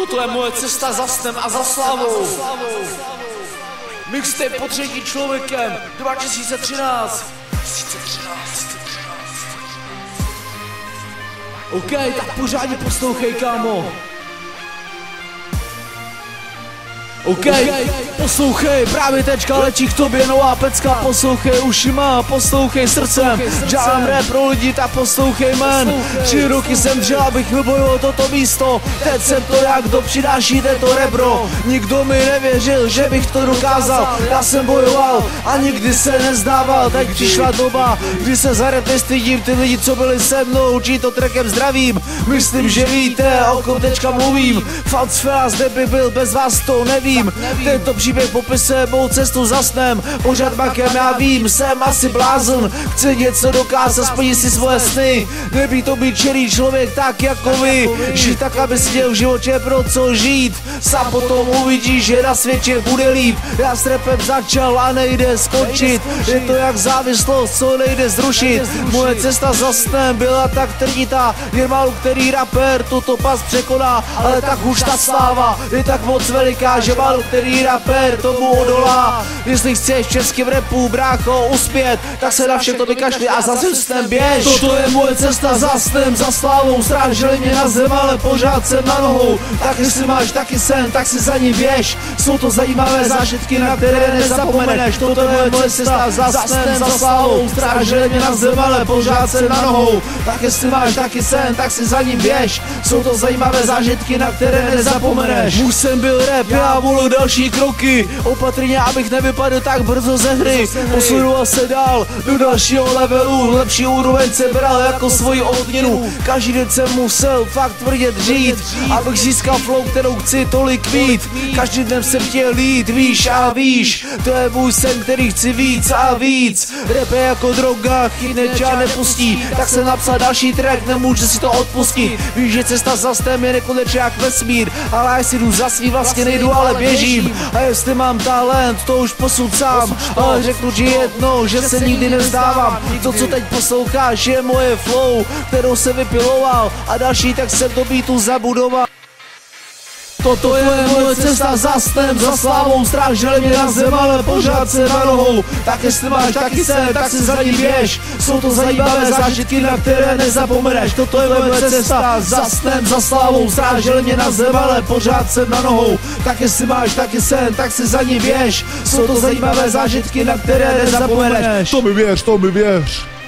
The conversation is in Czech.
Toto je moje cesta za snem a za slavou. Mixtape po třetí člověkem 2013. 2013. OK, tak pořádně poslouchej, kámo. OK, poslouchej, právě teďka letí k tobě nová pecka Poslouchej ušima, poslouchej srdcem Dělám rap pro lidi, tak poslouchej men. Tři roky jsem dřel, abych vybojoval toto místo Teď jsem to jak, kdo přináší to rebro Nikdo mi nevěřil, že bych to dokázal Já jsem bojoval a nikdy se nezdával Teď přišla doba, kdy se za rap nestydím Ty lidi, co byli se mnou, učí to trekem zdravím. Myslím, že víte, o kom teďka mluvím. Falcfela zde by byl, bez vás to nevím nevím, tento příběh popisuje mou cestu za snem, pořád makem já vím, jsem asi blázen, chci něco dokázat, splnit si svoje sny, nebý to být čelý člověk tak jako vy, žít tak, aby si měl v životě pro co žít, sám potom uvidíš, že na světě bude líp, já s repem začal a nejde skončit, je to jak závislost, co nejde zrušit, moje cesta za snem byla tak trnitá, jen málo který rapper tuto pas překoná, ale tak už ta sláva je tak moc veliká, že málo který rapper tomu odolá. Jestli chceš v českém repu, brácho, uspět Tak se na vše to vykašli a za snem běž. Toto je moje cesta za snem, za slávou Stráželi mě na zem, ale pořád jsem na nohou. Tak jestli máš taky sen, tak si za ní běž. Jsou to zajímavé zážitky, na které nezapomeneš. Toto je moje cesta za snem, za slávou Stráželi mě na zem, ale pořád jsem na nohou. Tak jestli máš taky sen, tak si za ní běž. Jsou to zajímavé zážitky, na které nezapomeneš. Už jsem byl rap, já pomalu další kroky. Opatrně, abych nevypadl tak brzo ze hry. Posunoval se dál do dalšího levelu. Lepší úroveň se bral jako svoji odměnu. Každý den jsem musel fakt tvrdě dřít Abych získal flow, kterou chci tolik mít. Každý den jsem chtěl jít víš a víš To je můj sen, který chci víc a víc. Rap je jako droga, chytne tě nepustí. Tak jsem napsal další track, nemůžu si to odpustit. Víš, že cesta za stem je nekonečně jak vesmír. Ale já si jdu za svý vlastně nejdu, ale běžím. A jestli mám talent, to už posud sám. Ale řeknu ti jednou, že se nikdy nezdávám To, co teď posloucháš, je moje flow Kterou se vypiloval. A další tak jsem do beatu zabudoval Toto je moje cesta za snem, za slávou Stráželi mě na zem, ale pořád se na nohou. Tak jestli máš taky sen, tak si za ní běž. Jsou to zajímavé zážitky, na které nezapomeneš. Toto je moje cesta za snem, za slávou Stráželi mě na zem, ale pořád jsem na nohou. Tak jestli máš taky sen, tak si za ní běž. Jsou to zajímavé zážitky, na které nezapomeneš. To mi věř, to mi věř